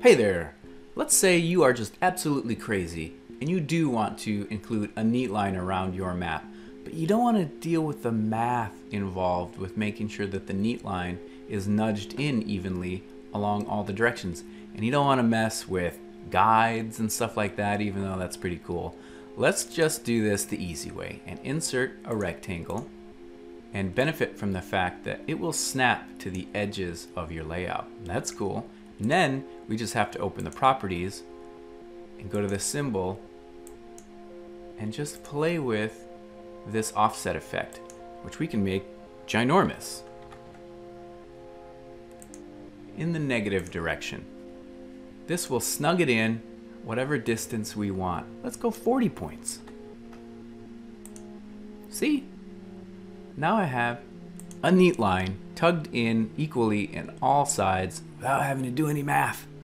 Hey there! Let's say you are just absolutely crazy and you do want to include a neat line around your map, but you don't want to deal with the math involved with making sure that the neat line is nudged in evenly along all the directions. And you don't want to mess with guides and stuff like that, even though that's pretty cool. Let's just do this the easy way and insert a rectangle and benefit from the fact that it will snap to the edges of your layout. That's cool. And then we just have to open the properties and go to the symbol and just play with this offset effect, which we can make ginormous in the negative direction. This will snug it in whatever distance we want. Let's go 40 points. See? Now I have a neat line tugged in equally in all sides without having to do any math.